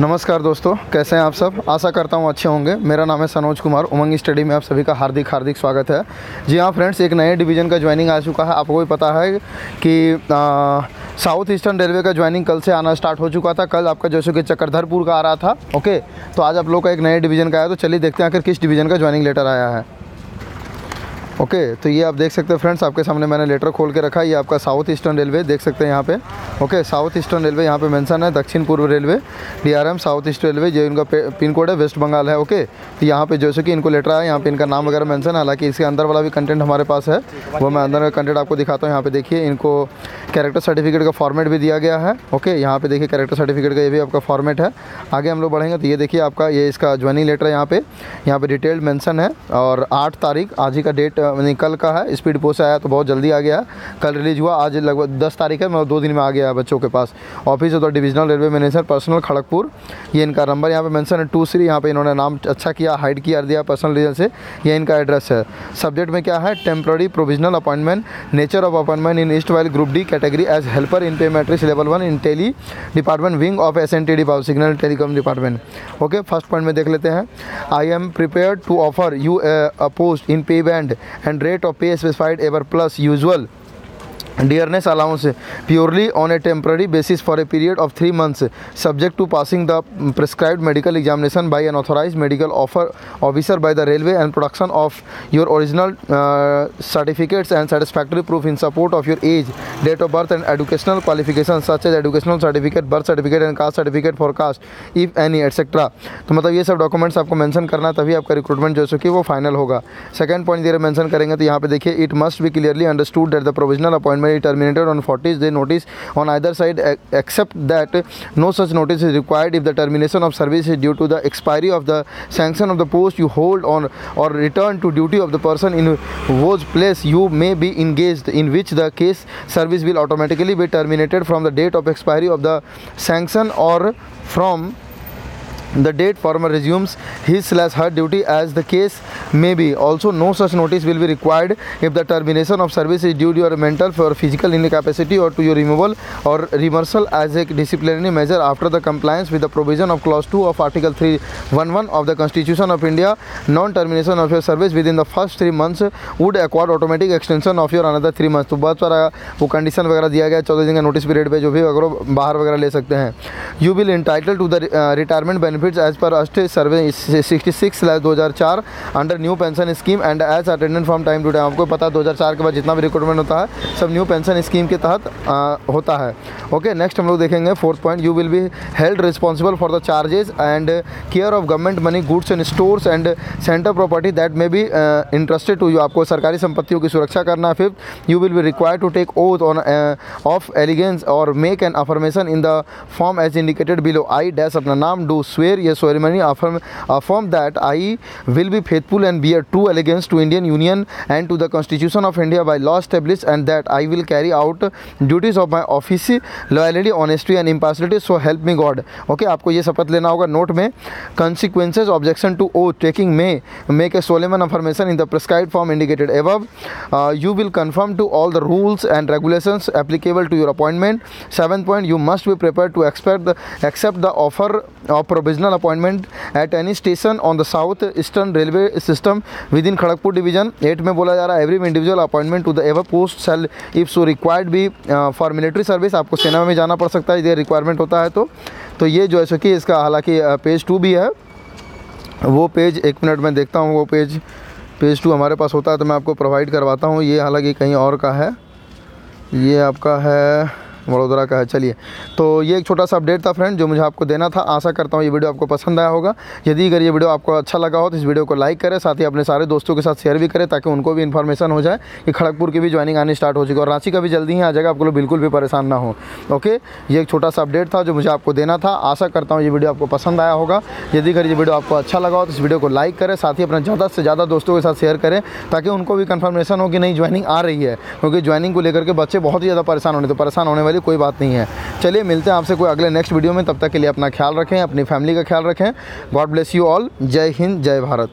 नमस्कार दोस्तों, कैसे हैं आप सब? आशा करता हूँ अच्छे होंगे। मेरा नाम है सनोज कुमार, उमंग स्टडी में आप सभी का हार्दिक हार्दिक स्वागत है। जी हाँ फ्रेंड्स, एक नए डिवीज़न का ज्वाइनिंग आ चुका है। आपको भी पता है कि साउथ ईस्टर्न रेलवे का ज्वाइनिंग कल से आना स्टार्ट हो चुका था। कल आपका जैसे कि चक्रधरपुर का आ रहा था, ओके? तो आज आप लोग का एक नए डिवीज़न का आया तो चलिए देखते हैं आखिर किस डिवीज़न का ज्वाइनिंग लेटर आया है। ओके तो ये आप देख सकते हैं फ्रेंड्स, आपके सामने मैंने लेटर खोल के रखा ये आपका साउथ ईस्टर्न रेलवे, देख सकते हैं यहाँ पे। ओके साउथ ईस्टर्न रेलवे यहाँ पे मेंशन है, दक्षिण पूर्व railway DRM south east railway जो इनका पिन कोड है वेस्ट बंगाल है ओके तो यहाँ पे जैसे कि इनको लेटर आया, यहाँ पे इनका नाम वगैरह मैंसन है, हालाँकि इसके अंदर वाला भी कंटेंट हमारे पास है। वो मैं अंदर का कंटेंट आपको दिखाता हूँ, यहाँ पे देखिए, इनको कैरेक्टर सर्टिफिकेट का फॉर्मेट भी दिया गया है ओके यहाँ पे देखिए कैरेक्टर सर्टिफिकेट का ये भी आपका फॉर्मेट है। आगे हम लोग बढ़ेंगे तो ये देखिए आपका, ये इसका ज्वाइनिंग लेटर है यहाँ पे। यहाँ पे डिटेल्ड मेंशन है, और आठ तारीख, आज ही का डेट यानी कल का है स्पीड पोस्ट आया तो बहुत जल्दी आ गया कल रिलीज़ हुआ, आज लगभग दस तारीख है, मैं दो दिन में आ गया बच्चों के पास। Office of the divisional railway manager personnel Kharagpur ये इनका नंबर यहाँ पे मेंशन है। टू श्री यहाँ पे इन्होंने नाम अच्छा किया हाइड किया, दिया पर्सनल रीजन से। ये इनका एड्रेस है। सब्जेक्ट में क्या है? Temporary provisional appointment nature of appointment in erstwhile group D category as helper in pay matrix level one in tele department wing of S N T D power signal telecom department okay first point में देख लेते हैं। I am prepare to offer you a post in pay band and rate of pay specified above plus usual dearness allowance purely on a temporary basis for a period of three months subject to passing the prescribe medical examination by an authorise medical offer officer by the railway and production of your original certificates and satisfactory proof in support of your age date of birth and educational qualification such as educational certificate birth certificate and caste certificate for caste if any etcetera तो मतलब ये सब documents आपको mention करना तभी आपका recruitment जो है कि वो फाइनल होगा। सेकंड पॉइंट ज़रिए मैंशन करेंगे तो यहाँ पे देखिए it must be clearly understood that the provisional appointment be terminated on 40th day notice. On either side except that no such notice is required if the termination of service is due to the expiry of the sanction of the post you hold on or return to duty of the person in whose place you may be engaged in which the case service will automatically be terminated from the date of expiry of the sanction or from the date farmer resumes his slash her duty as the case may be. Also, no such notice will be required if the termination of service is due to your mental or physical incapacity or to your removal or reversal as a disciplinary measure after the compliance with the provision of clause 2 of article 311 of the constitution of india non-termination of your service within the first three months would acquire automatic extension of your another three months तो बहुत सारा वो condition वगैरह दिया गया चौदह दिन का नोटिस पीरियड पे जो भी अगर बाहर वगैरह ले सकते हैं you will entitle to the retirement benefits as per stay survey sixty six दो हज़ार चार under new pension scheme and as attendant from time to time आपको पता है दो हज़ार चार के बाद जितना भी रिक्रूटमेंट होता है सब न्यू पेंशन स्कीम के तहत आ, होता है। ओके नेक्स्ट हम लोग देखेंगे fourth point you will be held responsible for the charges and care of government money goods and stores and centre property that may be interested to you आपको सरकारी संपत्तियों की सुरक्षा करना है। Fifth you will be require to take oath on of allegiance और make an affirmation in the form as indicated below I dash अपना नाम डू स्वेयर ये ceremony affirm, affirm that I will be faithful and bear true allegiance to Indian Union and to the Constitution of India by law established and that I will carry out duties of my office loyalty, honesty and impartiality so help me God. Okay, आपको ये शपथ लेना होगा note में consequences objection to oath taking may make a solemn affirmation in the prescribed form indicated above. Uh, you will conform to all the rules and regulations applicable to your appointment. Seventh point, you must be prepared to accept the, accept the offer of provisional appointment appointment at any station on the south eastern railway system within Kharagpur division at में बोला जा रहा है every individual appointment to the above post shall if so required be for military service आपको सेना में जाना पड़ सकता है यदि रिक्वायरमेंट होता है तो। तो ये जो है सो कि इसका हालाँकि पेज टू भी है। वो पेज एक मिनट में देखता हूँ, वो पेज पेज टू हमारे पास होता है तो मैं आपको प्रोवाइड करवाता हूँ। ये हालाँकि कहीं और का है। ये आपका है वडोदरा का है, चलिए। तो ये एक छोटा सा अपडेट था फ्रेंड जो मुझे आपको देना था। आशा करता हूँ ये वीडियो आपको पसंद आया होगा। यदि अगर ये वीडियो आपको अच्छा लगा हो तो इस वीडियो को लाइक करें, साथ ही अपने सारे दोस्तों के साथ शेयर भी करें, ताकि उनको भी इन्फॉर्मेशन हो जाए कि खड़गपुर की भी ज्वाइनिंग आनी स्टार्ट हो चुकी है। और रांची का भी जल्दी ही आ जाएगा, आप लोग बिल्कुल भी परेशान ना हो। ओके ये एक छोटा सा अपडेट था, जो मुझे आपको देना था। आशा करता हूँ ये वीडियो आपको पसंद आया होगा। यदि अगर ये वीडियो आपको अच्छा लगा हो तो इस वीडियो को लाइक करें, साथ ही अपने ज़्यादा से ज़्यादा दोस्तों के साथ शेयर करें, ताकि उनको भी कन्फर्मेशन हो कि नहीं ज्वाइनिंग आ रही है। क्योंकि ज्वाइनिंग को लेकर के बच्चे बहुत ही ज़्यादा परेशान होने तो परेशान होने वाली कोई बात नहीं है। चलिए, मिलते हैं आपसे कोई अगले नेक्स्ट वीडियो में। तब तक के लिए अपना ख्याल रखें, अपनी फैमिली का ख्याल रखें। गॉड ब्लेस यू ऑल जय हिंद, जय भारत।